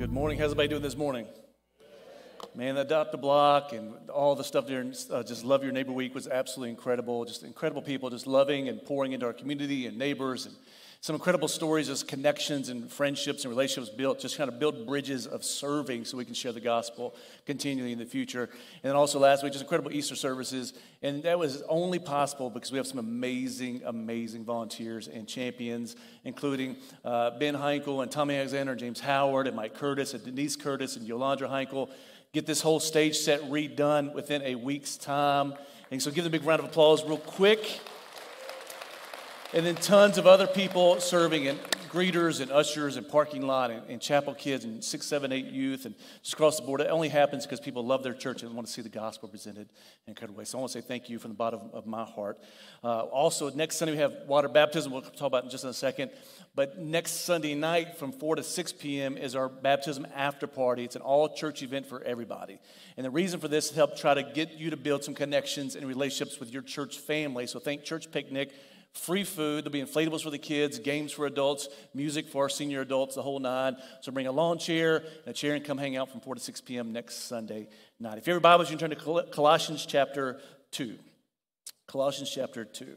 Good morning. How's everybody doing this morning? Man, that Dr. Block and all the stuff there, uh, just Love Your Neighbor Week was absolutely incredible. Just incredible people just loving and pouring into our community and neighbors and some incredible stories, just connections and friendships and relationships built, just kind of build bridges of serving so we can share the gospel continually in the future. And then also last week, just incredible Easter services. And that was only possible because we have some amazing, amazing volunteers and champions, including uh, Ben Heinkel and Tommy Alexander, and James Howard, and Mike Curtis, and Denise Curtis, and Yolanda Heinkel. Get this whole stage set redone within a week's time. And so give them a big round of applause real quick and then tons of other people serving and greeters and ushers and parking lot and, and, chapel kids and six, seven, eight youth and just across the board. It only happens because people love their church and want to see the gospel presented in incredible way. So I want to say thank you from the bottom of my heart. Uh, also, next Sunday we have water baptism. We'll talk about in just in a second. But next Sunday night from 4 to 6 p.m. is our baptism after party. It's an all church event for everybody. And the reason for this is to help try to get you to build some connections and relationships with your church family. So thank church picnic free food. There'll be inflatables for the kids, games for adults, music for our senior adults, the whole nine. So bring a lawn chair and a chair and come hang out from 4 to 6 p.m. next Sunday night. If you have your Bibles, you can turn to Colossians chapter 2. Colossians chapter 2. You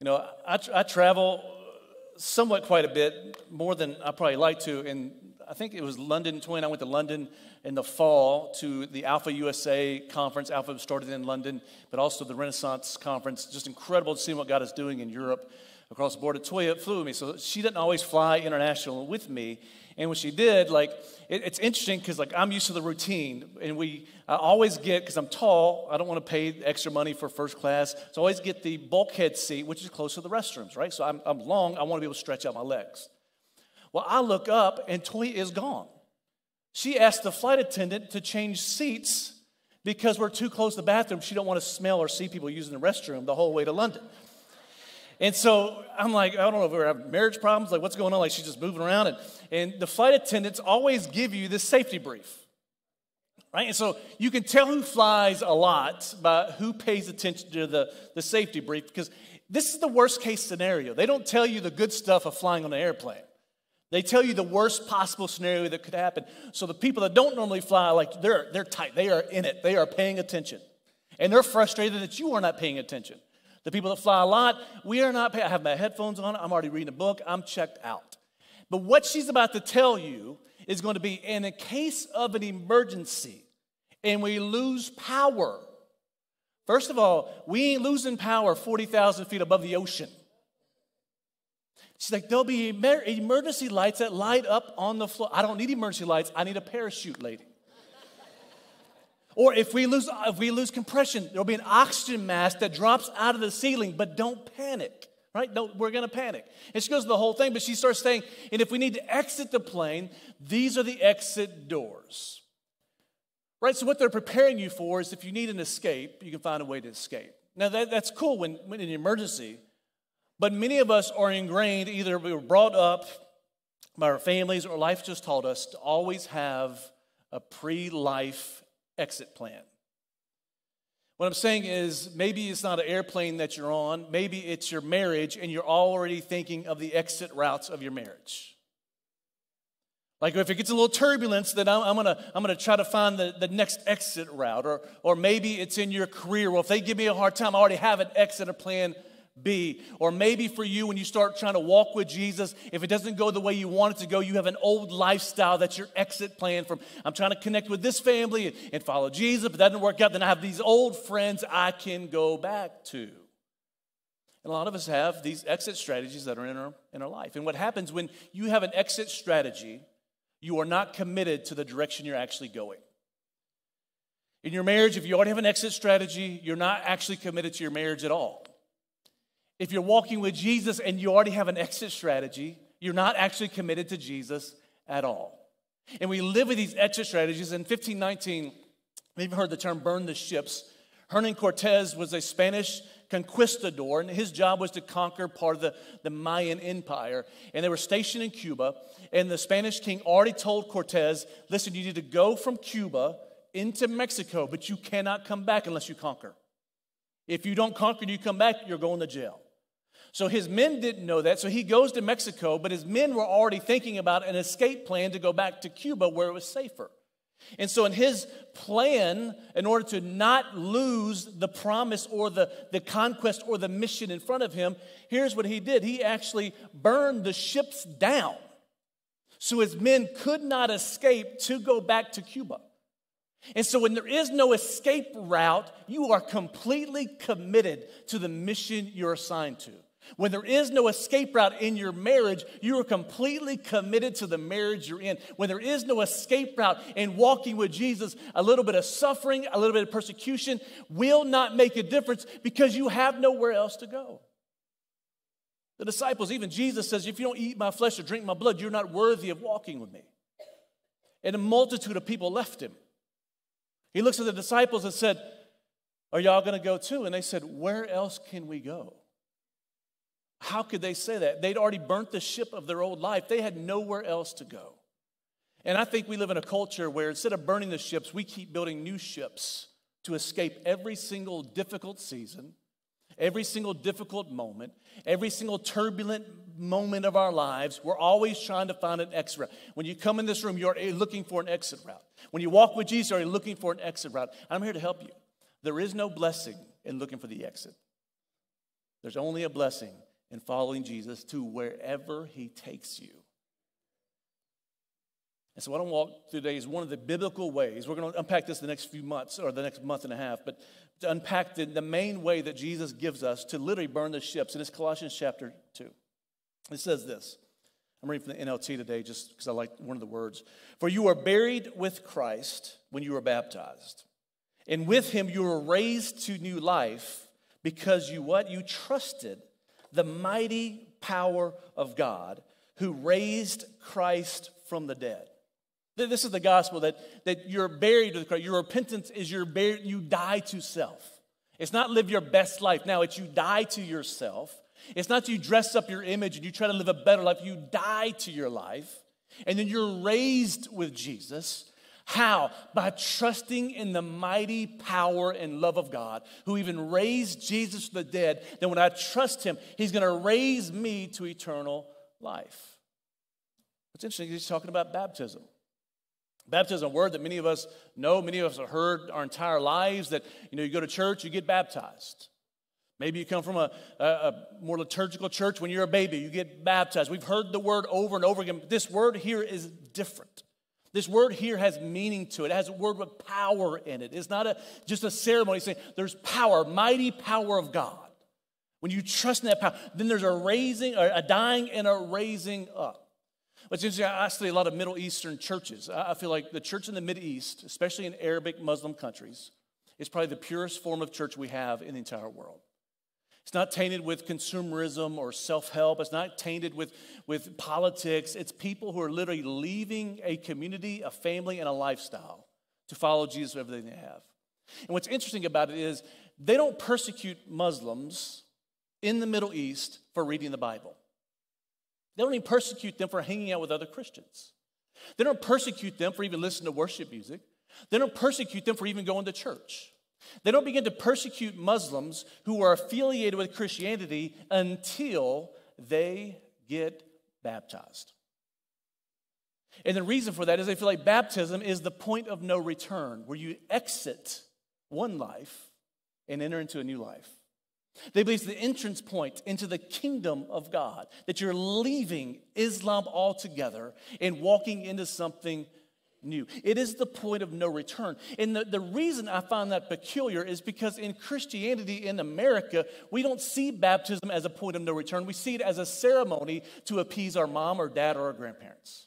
know, I, I travel somewhat quite a bit, more than I probably like to, and I think it was London 20. I went to London in the fall to the Alpha USA conference. Alpha started in London, but also the Renaissance conference. Just incredible to see what God is doing in Europe across the border. Toya flew with me, so she didn't always fly international with me. And when she did, like, it, it's interesting because, like, I'm used to the routine, and we I always get because I'm tall. I don't want to pay extra money for first class, so I always get the bulkhead seat, which is close to the restrooms, right? So I'm, I'm long. I want to be able to stretch out my legs. Well, I look up, and Toya is gone. She asked the flight attendant to change seats because we're too close to the bathroom. She don't want to smell or see people using the restroom the whole way to London. And so I'm like, I don't know if we're having marriage problems, like what's going on? Like she's just moving around. And, and the flight attendants always give you this safety brief. Right? And so you can tell who flies a lot by who pays attention to the, the safety brief because this is the worst case scenario. They don't tell you the good stuff of flying on an airplane. They tell you the worst possible scenario that could happen. So the people that don't normally fly, like they're, they're tight, they are in it, they are paying attention. And they're frustrated that you are not paying attention. The people that fly a lot, we are not paying. I have my headphones on, I'm already reading a book, I'm checked out. But what she's about to tell you is going to be in a case of an emergency and we lose power. First of all, we ain't losing power 40,000 feet above the ocean. She's like, there'll be emergency lights that light up on the floor. I don't need emergency lights. I need a parachute, lady. or if we lose, if we lose compression, there'll be an oxygen mask that drops out of the ceiling. But don't panic, right? No, we're going to panic. And she goes the whole thing, but she starts saying, and if we need to exit the plane, these are the exit doors. Right? So what they're preparing you for is if you need an escape, you can find a way to escape. Now that, that's cool when, when in an emergency. But many of us are ingrained, either we were brought up by our families or life just taught us to always have a pre life exit plan. What I'm saying is maybe it's not an airplane that you're on, maybe it's your marriage, and you're already thinking of the exit routes of your marriage. Like if it gets a little turbulence, then I'm, I'm, gonna, I'm gonna try to find the, the next exit route. Or, or maybe it's in your career. Well, if they give me a hard time, I already have an exit plan be. Or maybe for you, when you start trying to walk with Jesus, if it doesn't go the way you want it to go, you have an old lifestyle that's your exit plan from, I'm trying to connect with this family and follow Jesus, but that didn't work out. Then I have these old friends I can go back to. And a lot of us have these exit strategies that are in our, in our life. And what happens when you have an exit strategy, you are not committed to the direction you're actually going. In your marriage, if you already have an exit strategy, you're not actually committed to your marriage at all. If you're walking with Jesus and you already have an exit strategy, you're not actually committed to Jesus at all. And we live with these exit strategies. In 1519, we've heard the term burn the ships. Hernan Cortés was a Spanish conquistador, and his job was to conquer part of the, the Mayan Empire. And they were stationed in Cuba, and the Spanish king already told Cortés, listen, you need to go from Cuba into Mexico, but you cannot come back unless you conquer. If you don't conquer and you come back, you're going to jail. So his men didn't know that. So he goes to Mexico, but his men were already thinking about an escape plan to go back to Cuba where it was safer. And so, in his plan, in order to not lose the promise or the, the conquest or the mission in front of him, here's what he did he actually burned the ships down so his men could not escape to go back to Cuba. And so, when there is no escape route, you are completely committed to the mission you're assigned to. When there is no escape route in your marriage, you are completely committed to the marriage you're in. When there is no escape route in walking with Jesus, a little bit of suffering, a little bit of persecution will not make a difference because you have nowhere else to go. The disciples, even Jesus says, If you don't eat my flesh or drink my blood, you're not worthy of walking with me. And a multitude of people left him. He looks at the disciples and said, Are y'all going to go too? And they said, Where else can we go? How could they say that? They'd already burnt the ship of their old life, they had nowhere else to go. And I think we live in a culture where instead of burning the ships, we keep building new ships to escape every single difficult season, every single difficult moment, every single turbulent moment of our lives. We're always trying to find an exit route. When you come in this room, you're looking for an exit route. When you walk with Jesus, you're looking for an exit route. I'm here to help you. There is no blessing in looking for the exit, there's only a blessing and following Jesus to wherever he takes you. And so, what I want to walk through today is one of the biblical ways. We're going to unpack this the next few months or the next month and a half, but to unpack the, the main way that Jesus gives us to literally burn the ships. And it's Colossians chapter 2. It says this. I'm reading from the NLT today just because I like one of the words. For you are buried with Christ when you were baptized. And with him you were raised to new life because you what? You trusted the mighty power of God who raised Christ from the dead. This is the gospel that, that you're buried with Christ. Your repentance is your buried, you die to self. It's not live your best life. Now, it's you die to yourself. It's not you dress up your image and you try to live a better life. You die to your life. And then you're raised with Jesus. How? By trusting in the mighty power and love of God, who even raised Jesus from the dead. Then, when I trust Him, He's going to raise me to eternal life. What's interesting, He's talking about baptism. Baptism, a word that many of us know, many of us have heard our entire lives that, you know, you go to church, you get baptized. Maybe you come from a, a, a, more liturgical church when you're a baby, you get baptized. We've heard the word over and over again. This word here is different. This word here has meaning to it. It has a word with power in it. It's not a, just a ceremony saying there's power, mighty power of God. When you trust in that power, then there's a raising, a dying and a raising up. What's interesting, I study a lot of Middle Eastern churches. I feel like the church in the Middle East, especially in Arabic Muslim countries, is probably the purest form of church we have in the entire world. It's not tainted with consumerism or self help. It's not tainted with, with politics. It's people who are literally leaving a community, a family, and a lifestyle to follow Jesus with everything they have. And what's interesting about it is they don't persecute Muslims in the Middle East for reading the Bible. They don't even persecute them for hanging out with other Christians. They don't persecute them for even listening to worship music. They don't persecute them for even going to church. They don't begin to persecute Muslims who are affiliated with Christianity until they get baptized. And the reason for that is they feel like baptism is the point of no return, where you exit one life and enter into a new life. They believe it's the entrance point into the kingdom of God, that you're leaving Islam altogether and walking into something new. It is the point of no return. And the, the reason I find that peculiar is because in Christianity in America, we don't see baptism as a point of no return. We see it as a ceremony to appease our mom or dad or our grandparents.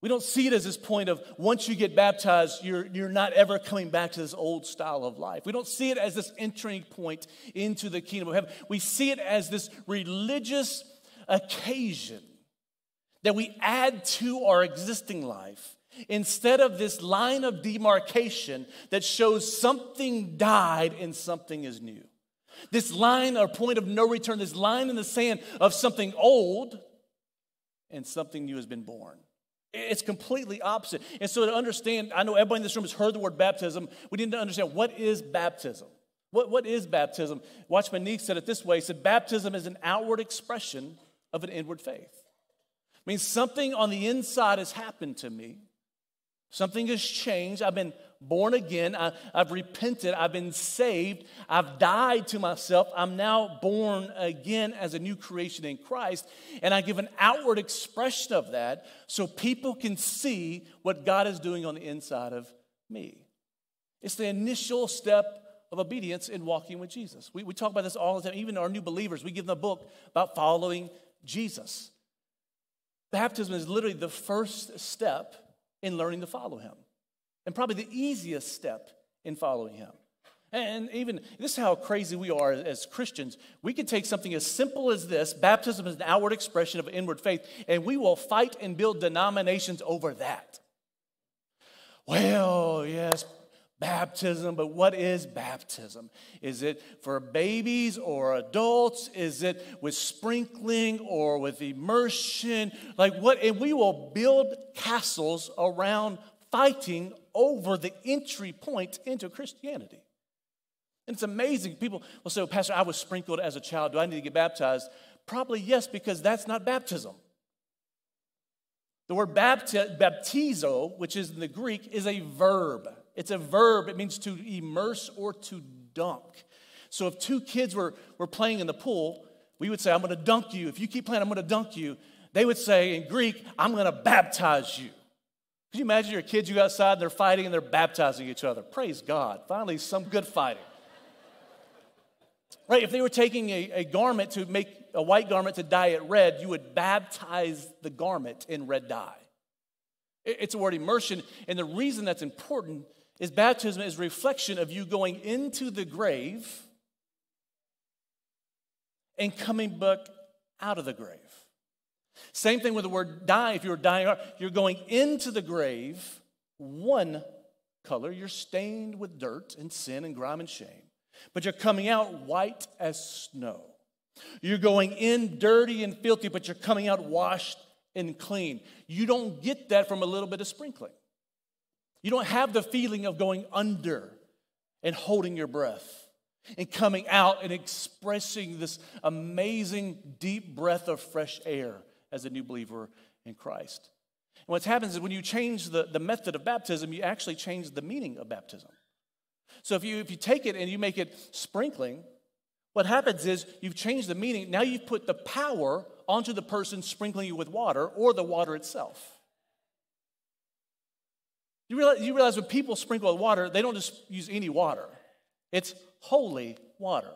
We don't see it as this point of once you get baptized, you're, you're not ever coming back to this old style of life. We don't see it as this entering point into the kingdom of heaven. We see it as this religious occasion that we add to our existing life instead of this line of demarcation that shows something died and something is new. This line or point of no return, this line in the sand of something old and something new has been born. It's completely opposite. And so to understand, I know everybody in this room has heard the word baptism. We need to understand what is baptism. What, what is baptism? Watchman Nee said it this way. He said, Baptism is an outward expression of an inward faith. It means something on the inside has happened to me. Something has changed. I've been born again. I, have repented. I've been saved. I've died to myself. I'm now born again as a new creation in Christ. And I give an outward expression of that so people can see what God is doing on the inside of me. It's the initial step of obedience in walking with Jesus. We, we talk about this all the time. Even our new believers, we give them a book about following Jesus. Baptism is literally the first step in learning to follow him and probably the easiest step in following him. And even this is how crazy we are as Christians. We can take something as simple as this baptism is an outward expression of inward faith, and we will fight and build denominations over that. Well, yes, baptism, but what is baptism? Is it for babies or adults? Is it with sprinkling or with immersion? Like what? And we will build castles around fighting over the entry point into Christianity. And it's amazing. People will say, well, Pastor, I was sprinkled as a child. Do I need to get baptized? Probably yes, because that's not baptism. The word bapti- baptizo, which is in the Greek, is a verb. It's a verb. It means to immerse or to dunk. So if two kids were, were playing in the pool, we would say, I'm going to dunk you. If you keep playing, I'm going to dunk you. They would say in Greek, I'm going to baptize you. Could you imagine your kids, you outside, and they're fighting and they're baptizing each other? Praise God. Finally, some good fighting. Right? If they were taking a, a garment to make a white garment to dye it red, you would baptize the garment in red dye. It's a word immersion. And the reason that's important is baptism is reflection of you going into the grave and coming back out of the grave. Same thing with the word die. If you're dying, you're going into the grave, one color, you're stained with dirt and sin and grime and shame, but you're coming out white as snow. You're going in dirty and filthy, but you're coming out washed and clean. You don't get that from a little bit of sprinkling. You don't have the feeling of going under and holding your breath and coming out and expressing this amazing deep breath of fresh air as a new believer in Christ. And what happens is when you change the, the method of baptism, you actually change the meaning of baptism. So if you, if you take it and you make it sprinkling, what happens is you've changed the meaning. Now you've put the power onto the person sprinkling you with water or the water itself. You realize, you realize when people sprinkle with water, they don't just use any water, it's holy water.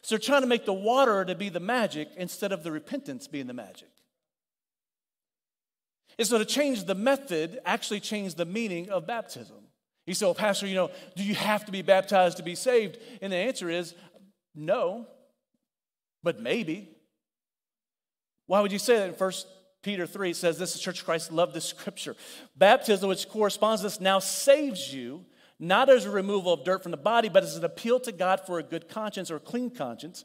So they're trying to make the water to be the magic instead of the repentance being the magic. And so to change the method actually changed the meaning of baptism. You say, well, Pastor, you know, do you have to be baptized to be saved? And the answer is no, but maybe. Why would you say that in 1 Peter 3 says this, the Church of Christ loved the scripture. Baptism, which corresponds to this, now saves you not as a removal of dirt from the body, but as an appeal to God for a good conscience or a clean conscience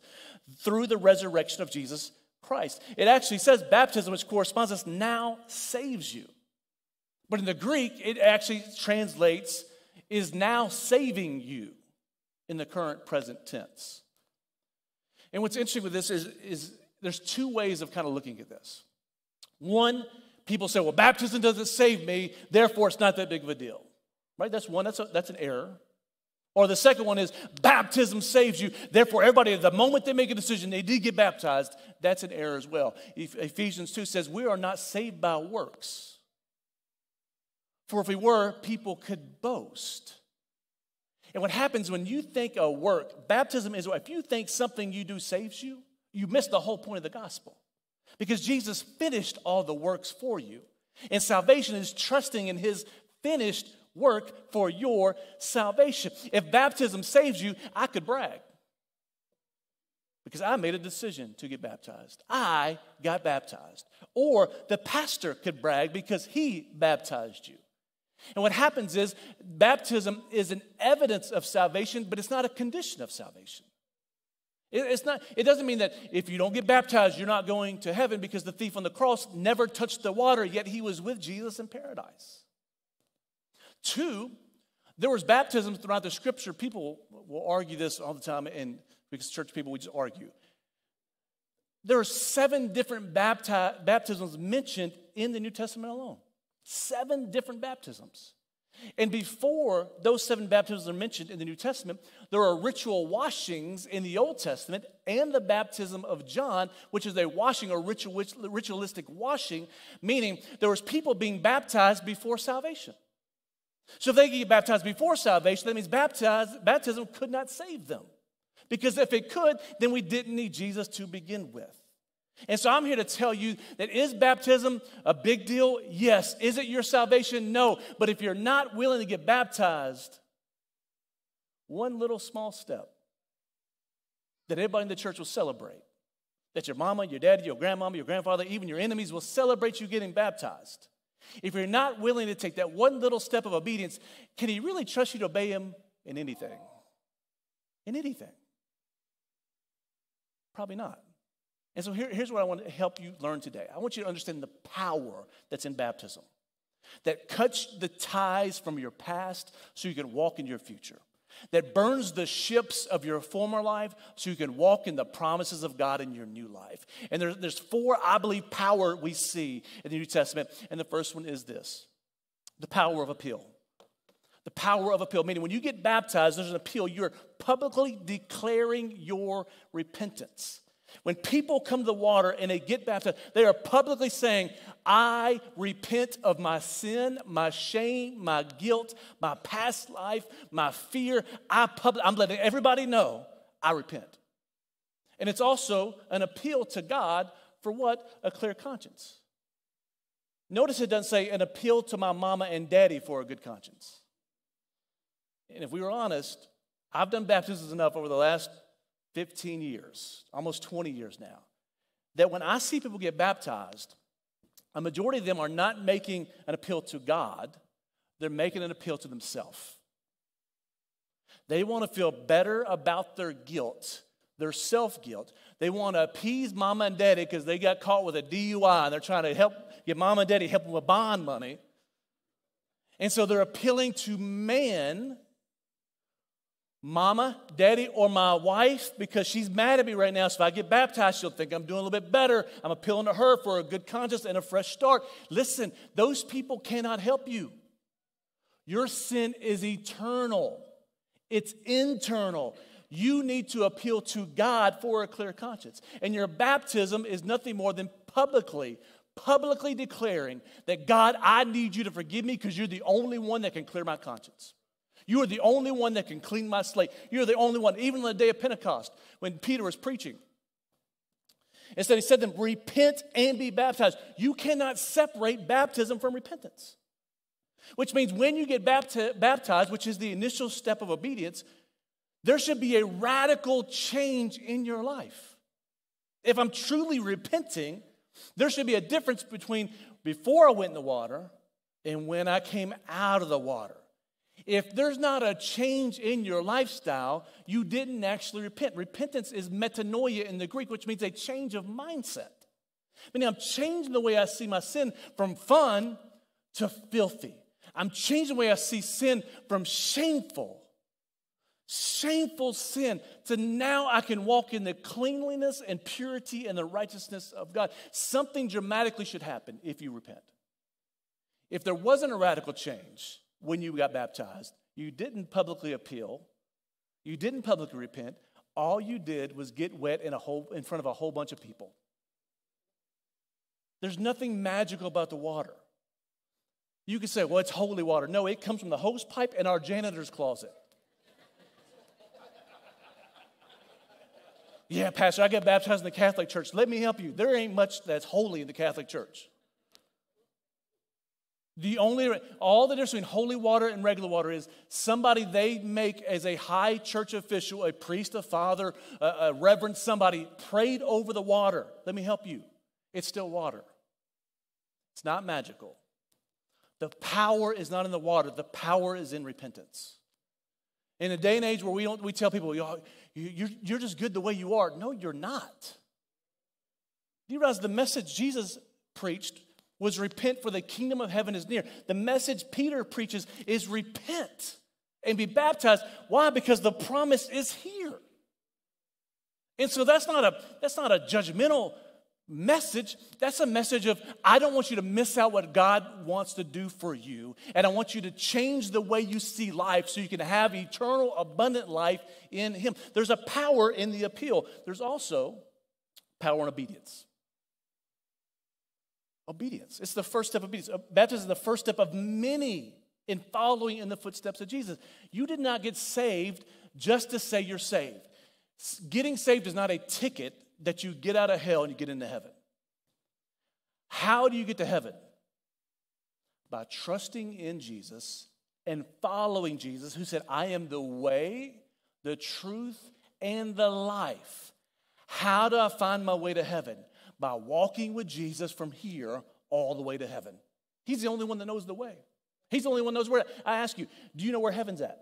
through the resurrection of Jesus Christ. It actually says baptism, which corresponds to this, now saves you. But in the Greek, it actually translates is now saving you in the current present tense. And what's interesting with this is, is there's two ways of kind of looking at this. One, people say, well, baptism doesn't save me, therefore it's not that big of a deal. Right? That's one, that's, a, that's an error. Or the second one is baptism saves you. Therefore, everybody, the moment they make a decision, they did get baptized. That's an error as well. Ephesians 2 says, We are not saved by works. For if we were, people could boast. And what happens when you think a work, baptism is, if you think something you do saves you, you miss the whole point of the gospel. Because Jesus finished all the works for you. And salvation is trusting in his finished work for your salvation. If baptism saves you, I could brag because I made a decision to get baptized. I got baptized. Or the pastor could brag because he baptized you. And what happens is baptism is an evidence of salvation, but it's not a condition of salvation. It's not, it doesn't mean that if you don't get baptized, you're not going to heaven because the thief on the cross never touched the water, yet he was with Jesus in paradise. Two, There was baptisms throughout the scripture. People will argue this all the time, and because church people, we just argue. There are seven different bapti- baptisms mentioned in the New Testament alone. Seven different baptisms. And before those seven baptisms are mentioned in the New Testament, there are ritual washings in the Old Testament and the baptism of John, which is a washing or ritual, ritualistic washing, meaning there was people being baptized before salvation. So if they get baptized before salvation, that means baptism could not save them. Because if it could, then we didn't need Jesus to begin with. And so I'm here to tell you that is baptism a big deal? Yes. Is it your salvation? No. But if you're not willing to get baptized, one little small step that everybody in the church will celebrate, that your mama, your daddy, your grandmama, your grandfather, even your enemies will celebrate you getting baptized. If you're not willing to take that one little step of obedience, can he really trust you to obey him in anything? In anything? Probably not. And so here, here's what I want to help you learn today. I want you to understand the power that's in baptism that cuts the ties from your past so you can walk in your future, that burns the ships of your former life so you can walk in the promises of God in your new life. And there, there's four, I believe, power we see in the New Testament. And the first one is this the power of appeal. The power of appeal, meaning when you get baptized, there's an appeal. You're publicly declaring your repentance. When people come to the water and they get baptized, they are publicly saying, I repent of my sin, my shame, my guilt, my past life, my fear. I public, I'm letting everybody know I repent. And it's also an appeal to God for what? A clear conscience. Notice it doesn't say an appeal to my mama and daddy for a good conscience. And if we were honest, I've done baptisms enough over the last 15 years, almost 20 years now, that when I see people get baptized, a majority of them are not making an appeal to God, they're making an appeal to themselves. They want to feel better about their guilt, their self guilt. They want to appease mama and daddy because they got caught with a DUI and they're trying to help get mama and daddy help them with bond money. And so they're appealing to man mama, daddy, or my wife because she's mad at me right now. So if I get baptized, she'll think I'm doing a little bit better. I'm appealing to her for a good conscience and a fresh start. Listen, those people cannot help you. Your sin is eternal, it's internal. You need to appeal to God for a clear conscience. And your baptism is nothing more than publicly publicly declaring that God, I need you to forgive me because you're the only one that can clear my conscience. You are the only one that can clean my slate. You're the only one, even on the day of Pentecost when Peter was preaching. Instead, he said to them, Repent and be baptized. You cannot separate baptism from repentance. Which means when you get baptized, which is the initial step of obedience, there should be a radical change in your life. If I'm truly repenting, there should be a difference between before I went in the water and when I came out of the water. If there's not a change in your lifestyle, you didn't actually repent. Repentance is metanoia in the Greek, which means a change of mindset. Meaning, I'm changing the way I see my sin from fun to filthy. I'm changing the way I see sin from shameful, shameful sin to now I can walk in the cleanliness and purity and the righteousness of God. Something dramatically should happen if you repent. If there wasn't a radical change, when you got baptized. You didn't publicly appeal, you didn't publicly repent. All you did was get wet in, a whole, in front of a whole bunch of people. There's nothing magical about the water. You could say, well, it's holy water. No, it comes from the hose pipe in our janitor's closet. yeah, Pastor, I got baptized in the Catholic Church. Let me help you. There ain't much that's holy in the Catholic Church. The only, all the difference between holy water and regular water is somebody they make as a high church official, a priest, a father, a, a reverend, somebody prayed over the water. Let me help you. It's still water. It's not magical. The power is not in the water, the power is in repentance. In a day and age where we, don't, we tell people, you're, you're just good the way you are. No, you're not. Do you realize the message Jesus preached was repent for the kingdom of heaven is near. The message Peter preaches is repent. and be baptized. Why? Because the promise is here. And so that's not a that's not a judgmental message. That's a message of I don't want you to miss out what God wants to do for you. And I want you to change the way you see life so you can have eternal, abundant life in Him. There's a power in the appeal, there's also power in obedience. Obedience. It's the first step of obedience. Uh, baptism is the first step of many in following in the footsteps of Jesus. You did not get saved just to say you're saved. Getting saved is not a ticket that you get out of hell and you get into heaven. How do you get to heaven? By trusting in Jesus and following Jesus, who said, I am the way, the truth, and the life. How do I find my way to heaven? By walking with Jesus from here all the way to heaven. He's the only one that knows the way. He's the only one that knows where. I ask you, do you know where heaven's at?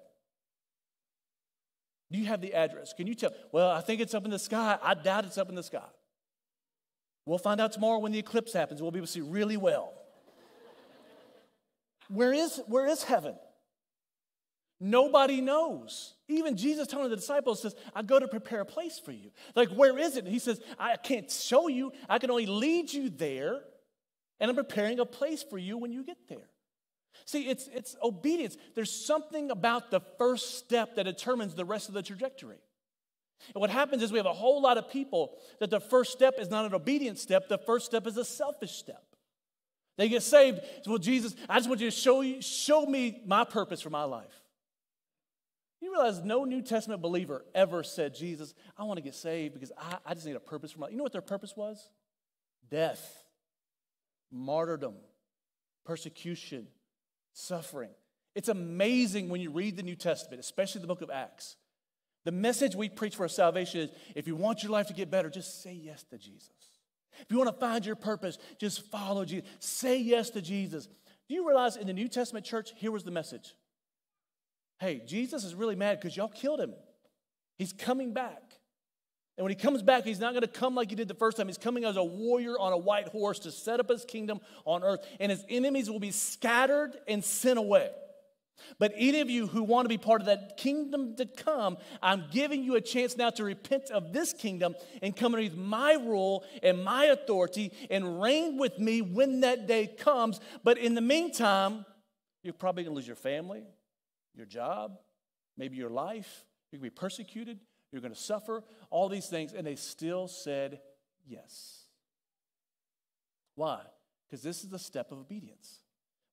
Do you have the address? Can you tell? Well, I think it's up in the sky. I doubt it's up in the sky. We'll find out tomorrow when the eclipse happens. We'll be able to see really well. where, is, where is heaven? Nobody knows. Even Jesus telling the disciples says, I go to prepare a place for you. Like, where is it? He says, I can't show you. I can only lead you there, and I'm preparing a place for you when you get there. See, it's, it's obedience. There's something about the first step that determines the rest of the trajectory. And what happens is we have a whole lot of people that the first step is not an obedient step, the first step is a selfish step. They get saved. Well, Jesus, I just want you to show you, show me my purpose for my life. You realize no New Testament believer ever said, Jesus, I want to get saved because I, I just need a purpose for my life. You know what their purpose was? Death, martyrdom, persecution, suffering. It's amazing when you read the New Testament, especially the book of Acts. The message we preach for salvation is if you want your life to get better, just say yes to Jesus. If you want to find your purpose, just follow Jesus. Say yes to Jesus. Do you realize in the New Testament church, here was the message Hey, Jesus is really mad because y'all killed him. He's coming back. And when he comes back, he's not going to come like he did the first time. He's coming as a warrior on a white horse to set up his kingdom on earth, and his enemies will be scattered and sent away. But any of you who want to be part of that kingdom to come, I'm giving you a chance now to repent of this kingdom and come underneath my rule and my authority and reign with me when that day comes. But in the meantime, you're probably going to lose your family, your job, maybe your life. You're going to be persecuted. You're going to suffer, all these things. And they still said yes. Why? Because this is the step of obedience.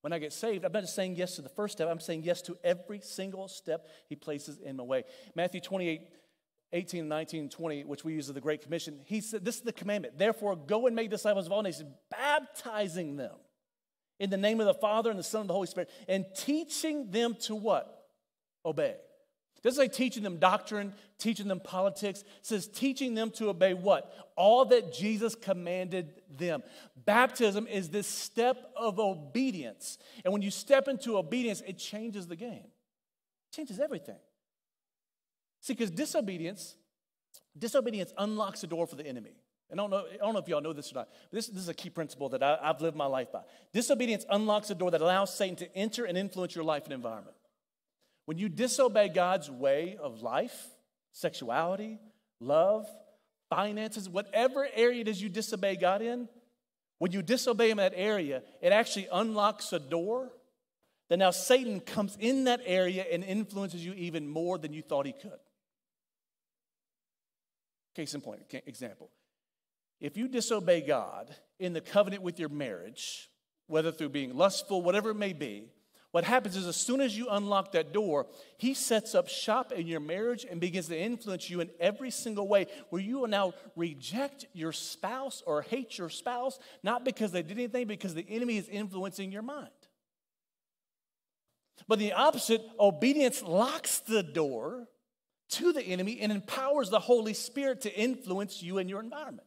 When I get saved, I'm not just saying yes to the first step, I'm saying yes to every single step he places in my way. Matthew 28, 18, 19, 20, which we use as the Great Commission, he said, This is the commandment. Therefore, go and make disciples of all nations, baptizing them in the name of the Father and the Son and the Holy Spirit, and teaching them to what? Obey. It doesn't say teaching them doctrine, teaching them politics. It says teaching them to obey what? All that Jesus commanded them. Baptism is this step of obedience. And when you step into obedience, it changes the game. It changes everything. See, because disobedience, disobedience unlocks the door for the enemy. I don't know, I don't know if y'all know this or not, this, this is a key principle that I, I've lived my life by. Disobedience unlocks a door that allows Satan to enter and influence your life and environment. When you disobey God's way of life, sexuality, love, finances, whatever area it is you disobey God in, when you disobey Him in that area, it actually unlocks a door that now Satan comes in that area and influences you even more than you thought he could. Case in point, example. If you disobey God in the covenant with your marriage, whether through being lustful, whatever it may be, what happens is as soon as you unlock that door, he sets up shop in your marriage and begins to influence you in every single way where you will now reject your spouse or hate your spouse, not because they did anything, because the enemy is influencing your mind. But the opposite, obedience locks the door to the enemy and empowers the Holy Spirit to influence you and your environment.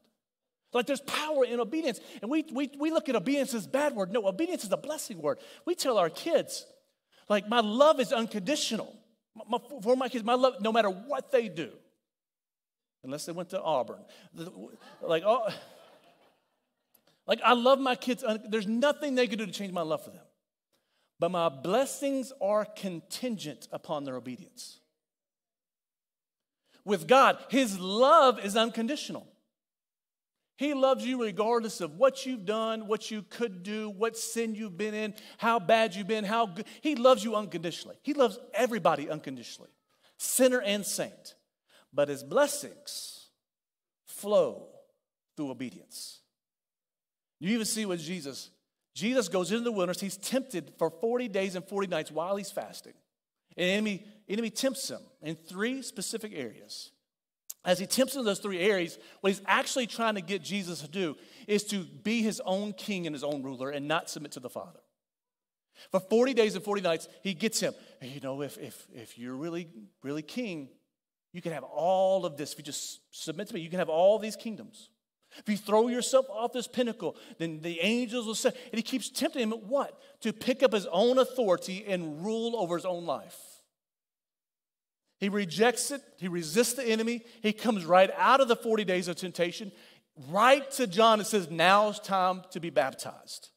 Like there's power in obedience. And we, we, we look at obedience as bad word. No, obedience is a blessing word. We tell our kids, like, my love is unconditional. My, for my kids, my love, no matter what they do, unless they went to Auburn. Like, oh, like I love my kids. There's nothing they can do to change my love for them. but my blessings are contingent upon their obedience. With God, His love is unconditional. He loves you regardless of what you've done, what you could do, what sin you've been in, how bad you've been, how good. He loves you unconditionally. He loves everybody unconditionally, sinner and saint. But His blessings flow through obedience. You even see with Jesus, Jesus goes into the wilderness. He's tempted for 40 days and 40 nights while he's fasting. And enemy, enemy tempts him in three specific areas. As he tempts in those three areas, what he's actually trying to get Jesus to do is to be his own king and his own ruler and not submit to the Father. For 40 days and 40 nights, he gets him. You know, if, if, if you're really, really king, you can have all of this. If you just submit to me, you can have all these kingdoms. If you throw yourself off this pinnacle, then the angels will say, and he keeps tempting him at what? To pick up his own authority and rule over his own life. He rejects it, he resists the enemy, he comes right out of the 40 days of temptation, right to John and says, Now's time to be baptized.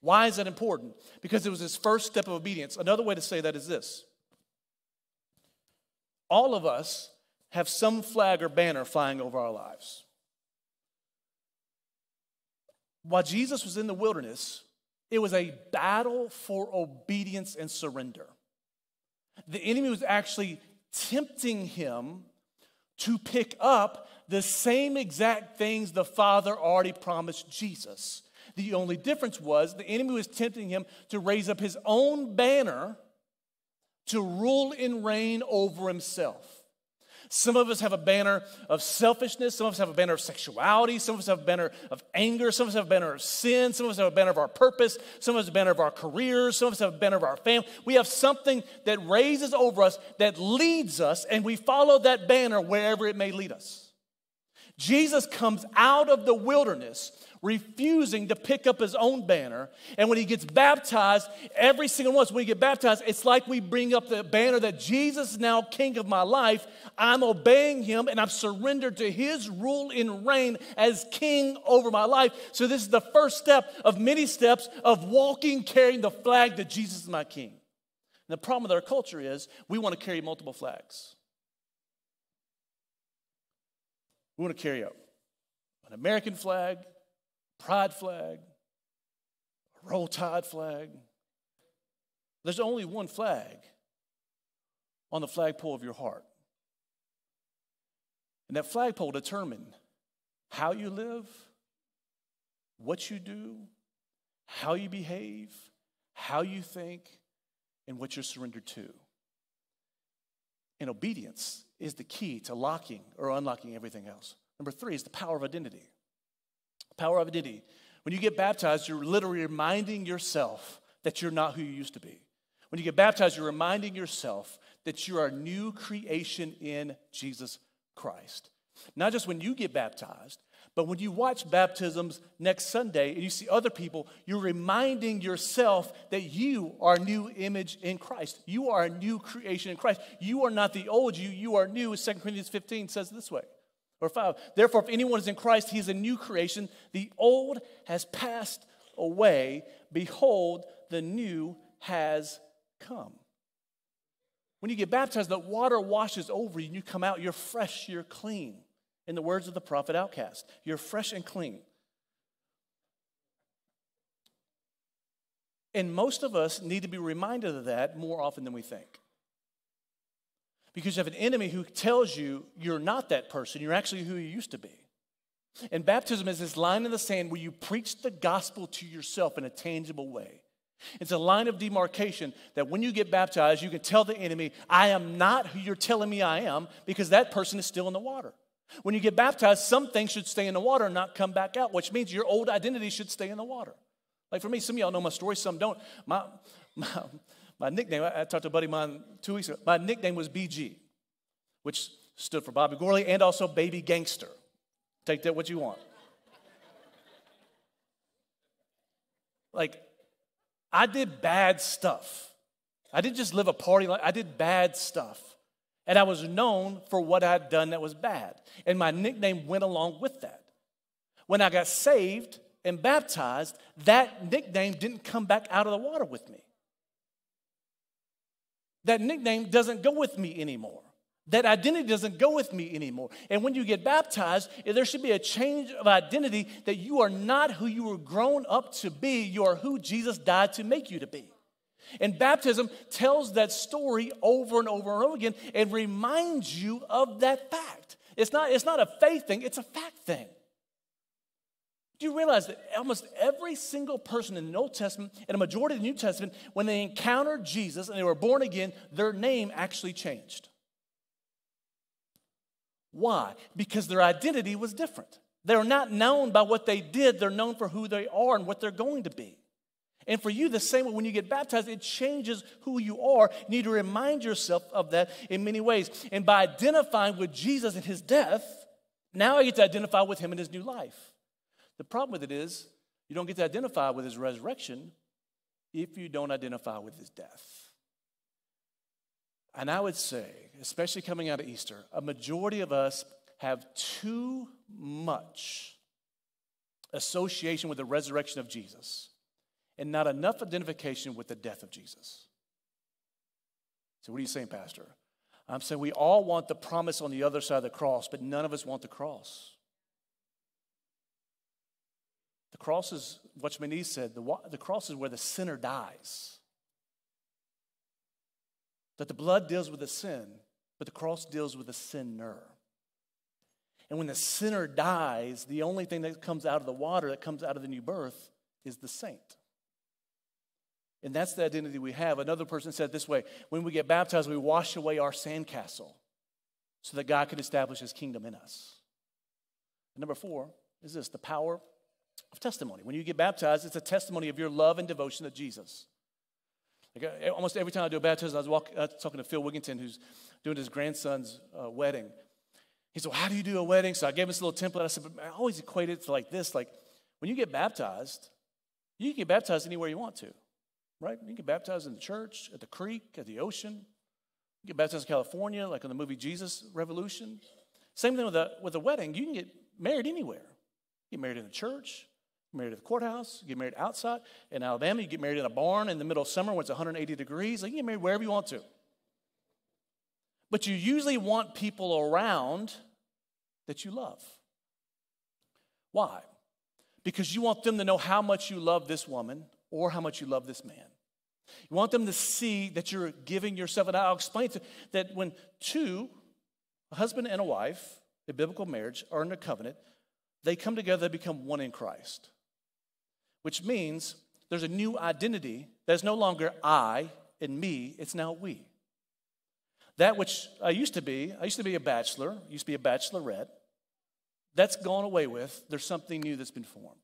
Why is that important? Because it was his first step of obedience. Another way to say that is this all of us have some flag or banner flying over our lives. While Jesus was in the wilderness, it was a battle for obedience and surrender. The enemy was actually tempting him to pick up the same exact things the Father already promised Jesus. The only difference was the enemy was tempting him to raise up his own banner to rule and reign over himself. Some of us have a banner of selfishness. Some of us have a banner of sexuality. Some of us have a banner of anger. Some of us have a banner of sin. Some of us have a banner of our purpose. Some of us have a banner of our careers. Some of us have a banner of our family. We have something that raises over us, that leads us, and we follow that banner wherever it may lead us. Jesus comes out of the wilderness refusing to pick up his own banner. And when he gets baptized, every single when we get baptized, it's like we bring up the banner that Jesus is now king of my life. I'm obeying him and I've surrendered to his rule and reign as king over my life. So this is the first step of many steps of walking, carrying the flag that Jesus is my king. And the problem with our culture is we want to carry multiple flags. We want to carry up an American flag, pride flag, a roll tide flag. There's only one flag on the flagpole of your heart. And that flagpole determines how you live, what you do, how you behave, how you think, and what you're surrendered to. And obedience is the key to locking or unlocking everything else. Number three is the power of identity. Power of identity. When you get baptized, you're literally reminding yourself that you're not who you used to be. When you get baptized, you're reminding yourself that you are a new creation in Jesus Christ. Not just when you get baptized, but when you watch baptisms next Sunday and you see other people, you're reminding yourself that you are a new image in Christ. You are a new creation in Christ. You are not the old you, you are new. 2 Corinthians 15 says this way or 5. Therefore, if anyone is in Christ, he is a new creation. The old has passed away. Behold, the new has come. When you get baptized, the water washes over you and you come out, you're fresh, you're clean. In the words of the prophet OutKast, you're fresh and clean. And most of us need to be reminded of that more often than we think. Because you have an enemy who tells you you're not that person, you're actually who you used to be. And baptism is this line in the sand where you preach the gospel to yourself in a tangible way. It's a line of demarcation that when you get baptized, you can tell the enemy, I am not who you're telling me I am, because that person is still in the water. When you get baptized, some things should stay in the water and not come back out, which means your old identity should stay in the water. Like for me, some of y'all know my story, some don't. My, my, my nickname, I, I talked to a buddy of mine two weeks ago, my nickname was BG, which stood for Bobby Gourley and also Baby Gangster. Take that what you want. like, I did bad stuff. I didn't just live a party life, I did bad stuff. And I was known for what I'd done that was bad. And my nickname went along with that. When I got saved and baptized, that nickname didn't come back out of the water with me. That nickname doesn't go with me anymore. That identity doesn't go with me anymore. And when you get baptized, there should be a change of identity that you are not who you were grown up to be, you are who Jesus died to make you to be. And baptism tells that story over and over and over again and reminds you of that fact. It's not, it's not a faith thing, it's a fact thing. Do you realize that almost every single person in the Old Testament and a majority of the New Testament, when they encountered Jesus and they were born again, their name actually changed? Why? Because their identity was different. They're not known by what they did, they're known for who they are and what they're going to be. And for you, the same way when you get baptized, it changes who you are. You need to remind yourself of that in many ways. And by identifying with Jesus and his death, now I get to identify with him in his new life. The problem with it is, you don't get to identify with his resurrection if you don't identify with his death. And I would say, especially coming out of Easter, a majority of us have too much association with the resurrection of Jesus and not enough identification with the death of Jesus. So, what are you saying, Pastor? I'm saying we all want the promise on the other side of the cross, but none of us want the cross. The cross is, Watchman Nee said, the, the cross is where the sinner dies. That the blood deals with the sin, but the cross deals with the sinner. And when the sinner dies, the only thing that comes out of the water, that comes out of the new birth, is the saint. And that's the identity we have. Another person said this way when we get baptized, we wash away our sandcastle so that God can establish his kingdom in us. And number four is this the power of testimony. When you get baptized, it's a testimony of your love and devotion to Jesus. Like uh, almost every time I do a baptism, I was, walk, I was talking to Phil Wigginton, who's doing his grandson's uh, wedding. He said, well, How do you do a wedding? So I gave him this little template. I said, But I always equate it to like this like, when you get baptized, you can get baptized anywhere you want to right? You can get baptized in the church, at the creek, at the ocean. You get baptized in California, like in the movie Jesus Revolution. Same thing with a, with a wedding. You can get married anywhere. You get married in the church, married at the courthouse, you get married outside. In Alabama, you get married in a barn in the middle of summer when it's 180 degrees. Like you get married wherever you want to. But you usually want people around that you love. Why? Because you want them to know how much you love this woman or how much you love this man. You want them to see that you're giving yourself, and I'll explain to that when two, a husband and a wife, a biblical marriage, are in a covenant, they come together, they become one in Christ. Which means there's a new identity that's no longer I and me, it's now we. That which I used to be, I used to be a bachelor, used to be a bachelorette, that's gone away with. There's something new that's been formed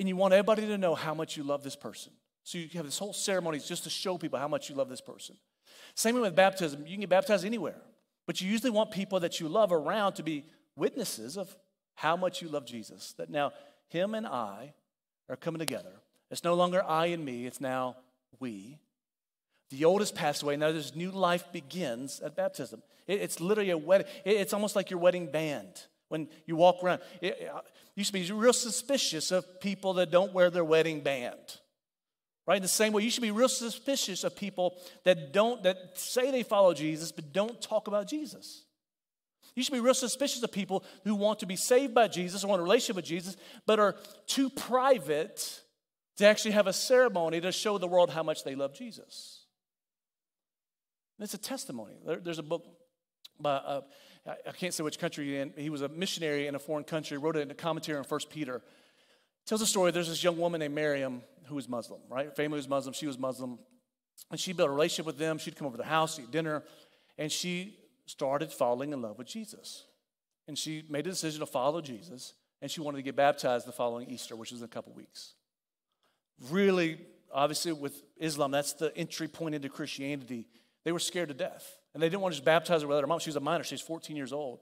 and you want everybody to know how much you love this person. So you have this whole ceremony just to show people how much you love this person. Same with baptism. You can get baptized anywhere, but you usually want people that you love around to be witnesses of how much you love Jesus. That now him and I are coming together. It's no longer I and me, it's now we. The old has passed away. Now this new life begins at baptism. it's literally a wedding. it's almost like your wedding band when you walk around. It, used to be real suspicious of people that don't wear their wedding band. Right? In the same way, you should be real suspicious of people that don't, that say they follow Jesus, but don't talk about Jesus. You should be real suspicious of people who want to be saved by Jesus or want a relationship with Jesus, but are too private to actually have a ceremony to show the world how much they love Jesus. And it's a testimony. There, there's a book by uh, I can't say which country in. He was a missionary in a foreign country, wrote it in a commentary on 1 Peter. Tells a story. There's this young woman named Miriam who was Muslim, right? Her family was Muslim. She was Muslim. And she built a relationship with them. She'd come over to the house, eat dinner, and she started falling in love with Jesus. And she made a decision to follow Jesus, and she wanted to get baptized the following Easter, which was in a couple weeks. Really, obviously, with Islam, that's the entry point into Christianity. They were scared to death. And they didn't want to just baptize her with her mom. She was a minor, she's 14 years old.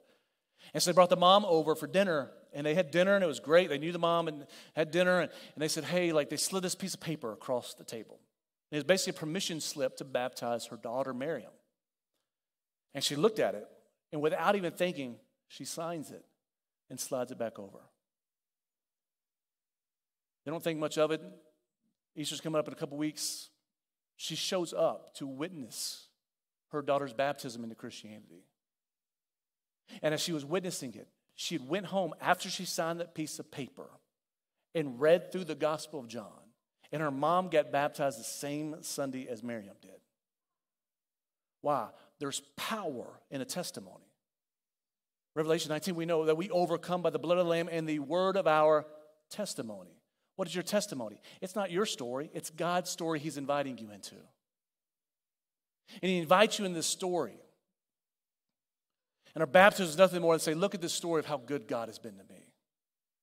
And so they brought the mom over for dinner, and they had dinner, and it was great. They knew the mom and had dinner, and, and they said, hey, like they slid this piece of paper across the table. And it was basically a permission slip to baptize her daughter, Miriam. And she looked at it, and without even thinking, she signs it and slides it back over. They don't think much of it. Easter's coming up in a couple weeks. she shows up to witness her daughter's baptism into Christianity. And as she was witnessing it, she went home after she signed that piece of paper and read through the Gospel of John. And her mom got baptized the same Sunday as Miriam did. Why? There's power in a testimony. Revelation 19, we know that we overcome by the blood of the Lamb and the word of our testimony. What is your testimony? It's not your story, it's God's story He's inviting you into. And He invites you in this story. And our baptism is nothing more than say, look at this story of how good God has been to me.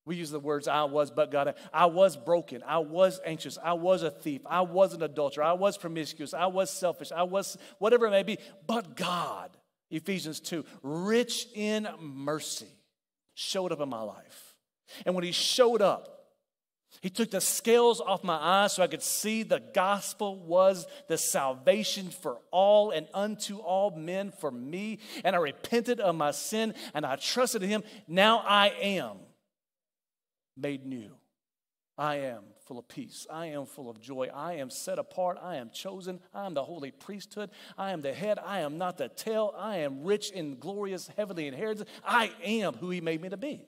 We use the words I was, but God. I was broken. I was anxious. I was a thief. I was an adulterer. I was promiscuous. I was selfish. I was whatever it may be. But God, Ephesians 2, rich in mercy, showed up in my life. And when He showed up, he took the scales off my eyes so I could see the gospel was the salvation for all and unto all men for me. And I repented of my sin and I trusted in him. Now I am made new. I am full of peace. I am full of joy. I am set apart. I am chosen. I am the holy priesthood. I am the head. I am not the tail. I am rich in glorious heavenly inheritance. I am who he made me to be.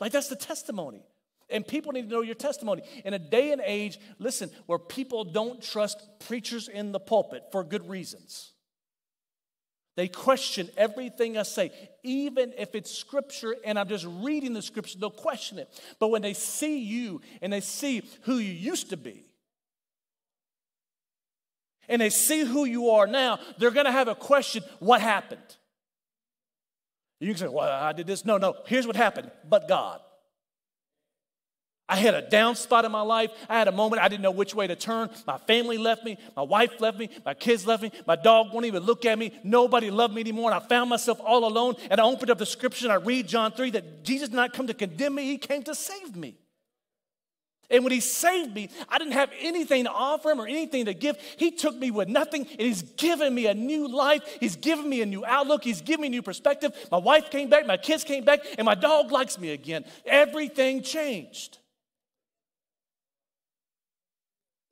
Like that's the testimony. And people need to know your testimony. In a day and age, listen, where people don't trust preachers in the pulpit for good reasons. They question everything I say, even if it's scripture and I'm just reading the scripture, they'll question it. But when they see you and they see who you used to be, and they see who you are now, they're going to have a question what happened? You can say, Well, I did this. No, no, here's what happened, but God. I had a down spot in my life. I had a moment I didn't know which way to turn. My family left me. My wife left me. My kids left me. My dog won't even look at me. Nobody loved me anymore. And I found myself all alone. And I opened up the scripture and I read John 3 that Jesus did not come to condemn me, He came to save me. And when He saved me, I didn't have anything to offer Him or anything to give. He took me with nothing and He's given me a new life. He's given me a new outlook. He's given me a new perspective. My wife came back. My kids came back. And my dog likes me again. Everything changed.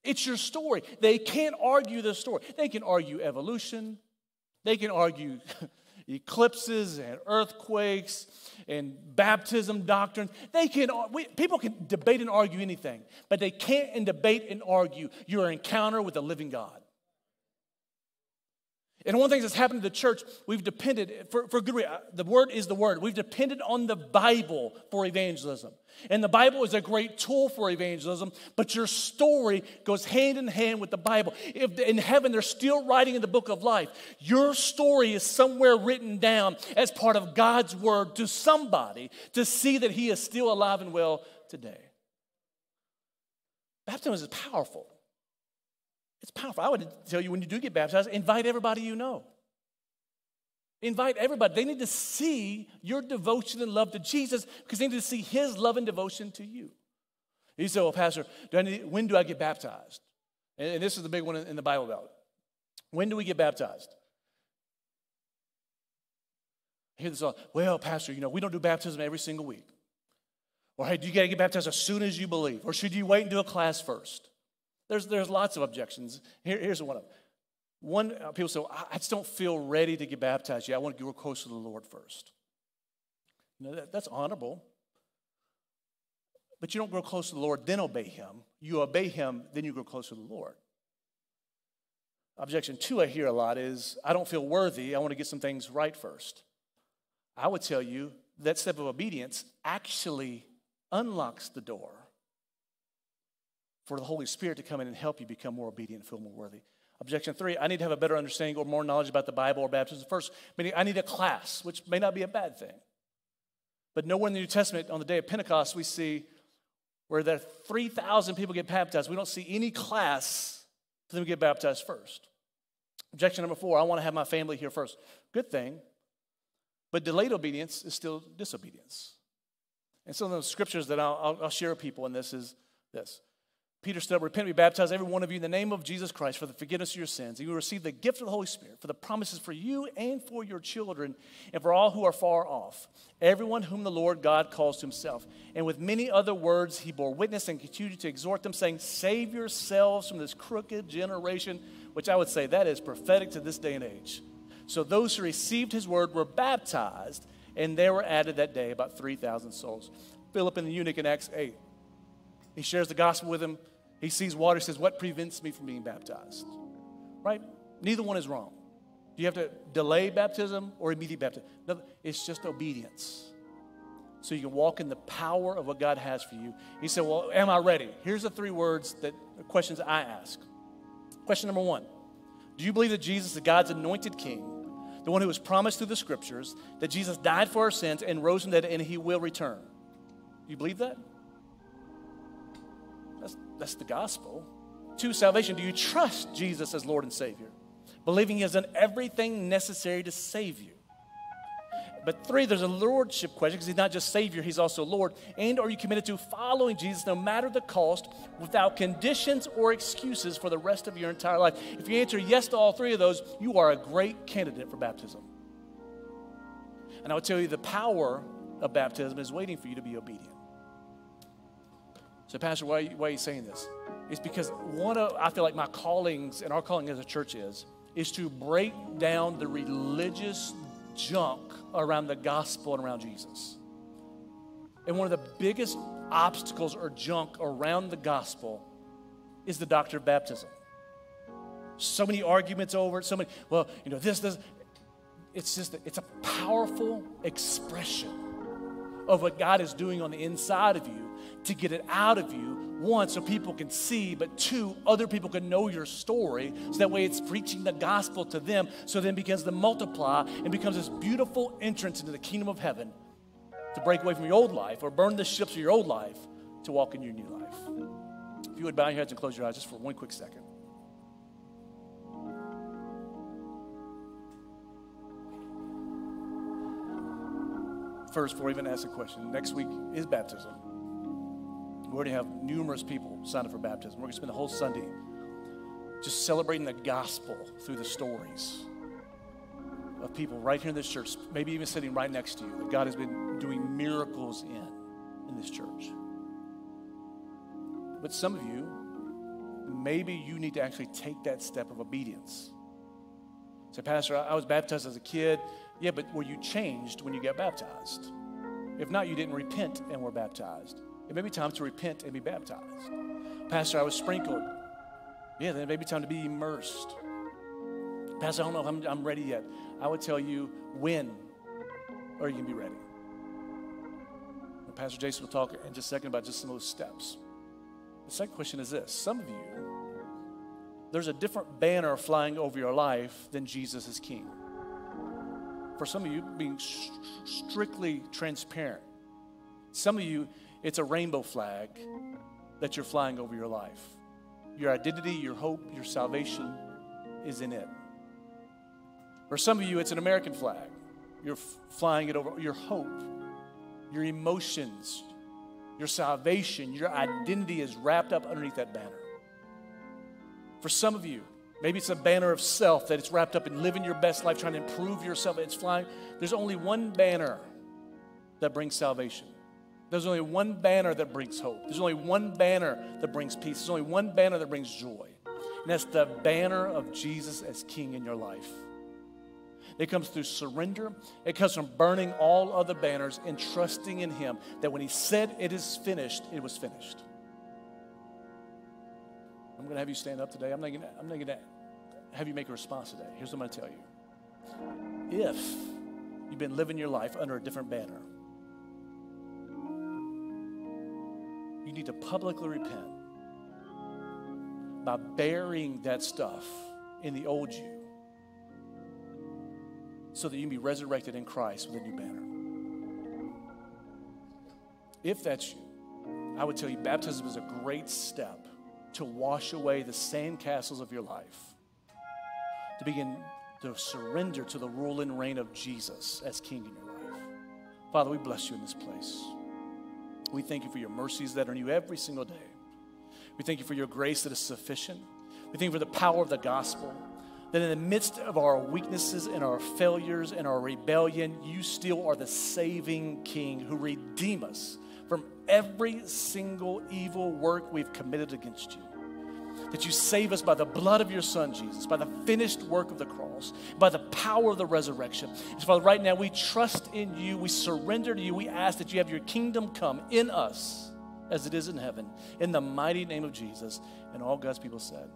It's your story. They can't argue the story. They can argue evolution, they can argue eclipses and earthquakes and baptism doctrine. They can, we, people can debate and argue anything, but they can't and debate and argue your encounter with the living God. And one of the things that's happened to the church, we've depended, for, for good reason, the word is the word. We've depended on the Bible for evangelism. And the Bible is a great tool for evangelism, but your story goes hand in hand with the Bible. If in heaven they're still writing in the book of life, your story is somewhere written down as part of God's word to somebody to see that He is still alive and well today. Baptism is powerful. It's powerful. I would tell you when you do get baptized, invite everybody you know. Invite everybody. They need to see your devotion and love to Jesus because they need to see his love and devotion to you. You say, Well, Pastor, do need, when do I get baptized? And, and this is the big one in the Bible about it. When do we get baptized? I hear this all, well, Pastor, you know, we don't do baptism every single week. Or hey, do you got to get baptized as soon as you believe? Or should you wait and do a class first? There's, there's lots of objections. Here, here's one of them. One, uh, people say, well, I just don't feel ready to get baptized yet. I want to grow close to the Lord first. That, that's honorable. But you don't grow close to the Lord, then obey Him. You obey Him, then you grow closer to the Lord. Objection two I hear a lot is, I don't feel worthy. I want to get some things right first. I would tell you that step of obedience actually unlocks the door for the Holy Spirit to come in and help you become more obedient and feel more worthy. Objection three, I need to have a better understanding or more knowledge about the Bible or baptism. First, I need a class, which may not be a bad thing. But nowhere in the New Testament on the day of Pentecost we see where there 3,000 people get baptized. We don't see any class for them to get baptized first. Objection number four, I want to have my family here first. Good thing, but delayed obedience is still disobedience. And some of the scriptures that I'll, I'll share with people in this is this Peter stood up, repent, be baptized, every one of you, in the name of Jesus Christ for the forgiveness of your sins. And you will receive the gift of the Holy Spirit for the promises for you and for your children and for all who are far off, everyone whom the Lord God calls to himself. And with many other words, he bore witness and continued to exhort them, saying, Save yourselves from this crooked generation, which I would say that is prophetic to this day and age. So those who received his word were baptized, and there were added that day about 3,000 souls. Philip and the eunuch in Acts 8. He shares the gospel with him he sees water, says, What prevents me from being baptized? Right? Neither one is wrong. Do you have to delay baptism or immediate baptism? No, it's just obedience. So you can walk in the power of what God has for you. He said, Well, am I ready? Here's the three words that questions I ask. Question number one Do you believe that Jesus is God's anointed king, the one who was promised through the scriptures, that Jesus died for our sins and rose from the dead and he will return? Do you believe that? That's the gospel. To salvation. Do you trust Jesus as Lord and Savior? Believing He has done everything necessary to save you. But three, there's a lordship question because He's not just Savior, He's also Lord. And are you committed to following Jesus no matter the cost without conditions or excuses for the rest of your entire life? If you answer yes to all three of those, you are a great candidate for baptism. And I would tell you the power of baptism is waiting for you to be obedient. So, Pastor, why, why are you saying this? It's because one of, I feel like my callings and our calling as a church is, is to break down the religious junk around the gospel and around Jesus. And one of the biggest obstacles or junk around the gospel is the doctrine of baptism. So many arguments over it, so many, well, you know, this, this. It's just, it's a powerful expression of what God is doing on the inside of you to get it out of you. One, so people can see, but two, other people can know your story. So that way it's preaching the gospel to them. So then begins to multiply and becomes this beautiful entrance into the kingdom of heaven to break away from your old life or burn the ships of your old life to walk in your new life. If you would bow your heads and close your eyes just for one quick second. First, before I even ask a question, next week is baptism. We already have numerous people signed up for baptism. We're going to spend the whole Sunday just celebrating the gospel through the stories of people right here in this church, maybe even sitting right next to you, that God has been doing miracles in in this church. But some of you, maybe you need to actually take that step of obedience. Say, Pastor, I was baptized as a kid. Yeah, but were you changed when you got baptized? If not, you didn't repent and were baptized. It may be time to repent and be baptized. Pastor, I was sprinkled. Yeah, then it may be time to be immersed. Pastor, I don't know if I'm, I'm ready yet. I would tell you when are you to be ready? And Pastor Jason will talk in just a second about just some of those steps. The second question is this Some of you, there's a different banner flying over your life than Jesus is King. For some of you, being strictly transparent. Some of you, it's a rainbow flag that you're flying over your life. Your identity, your hope, your salvation is in it. For some of you, it's an American flag. You're flying it over your hope, your emotions, your salvation, your identity is wrapped up underneath that banner. For some of you, maybe it's a banner of self that it's wrapped up in living your best life, trying to improve yourself. It's flying. There's only one banner that brings salvation. There's only one banner that brings hope. There's only one banner that brings peace. There's only one banner that brings joy. And that's the banner of Jesus as King in your life. It comes through surrender. It comes from burning all other banners and trusting in Him that when He said it is finished, it was finished. I'm going to have you stand up today. I'm not going to, I'm not going to have you make a response today. Here's what I'm going to tell you. If you've been living your life under a different banner, you need to publicly repent by burying that stuff in the old you so that you can be resurrected in Christ with a new banner. If that's you, I would tell you baptism is a great step to wash away the sandcastles of your life, to begin to surrender to the rule and reign of Jesus as King in your life. Father, we bless you in this place. We thank you for your mercies that are new every single day. We thank you for your grace that is sufficient. We thank you for the power of the gospel. That in the midst of our weaknesses and our failures and our rebellion, you still are the saving King who redeem us from every single evil work we've committed against you that you save us by the blood of your Son, Jesus, by the finished work of the cross, by the power of the resurrection. And so, Father, right now we trust in you, we surrender to you, we ask that you have your kingdom come in us as it is in heaven, in the mighty name of Jesus. And all God's people said,